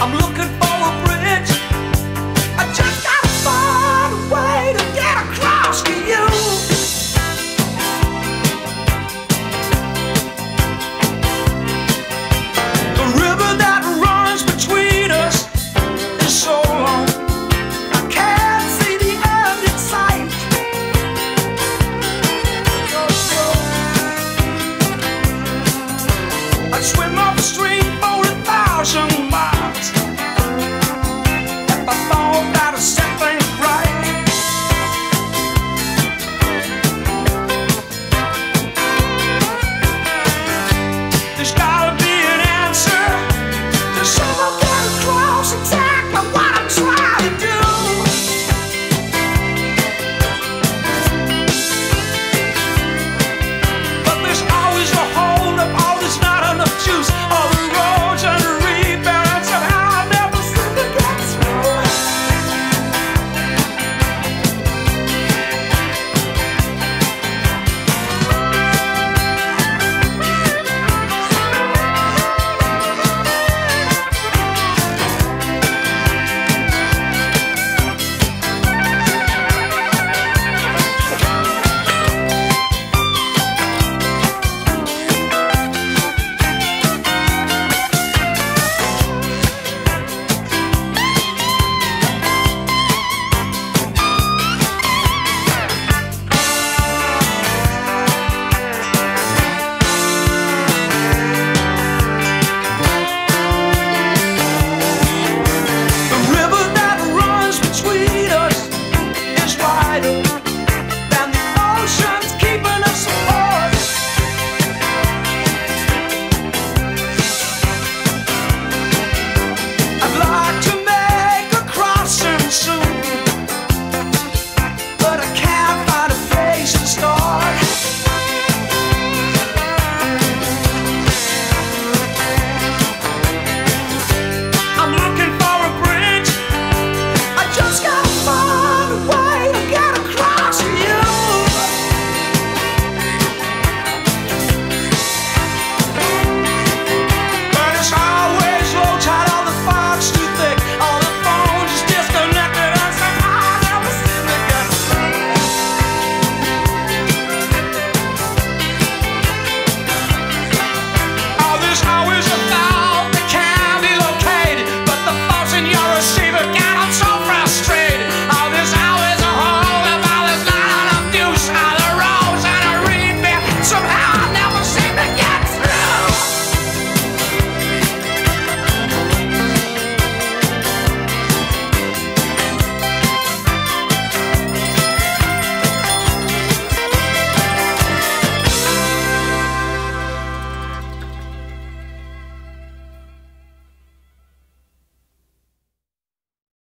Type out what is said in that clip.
I'm looking Bye.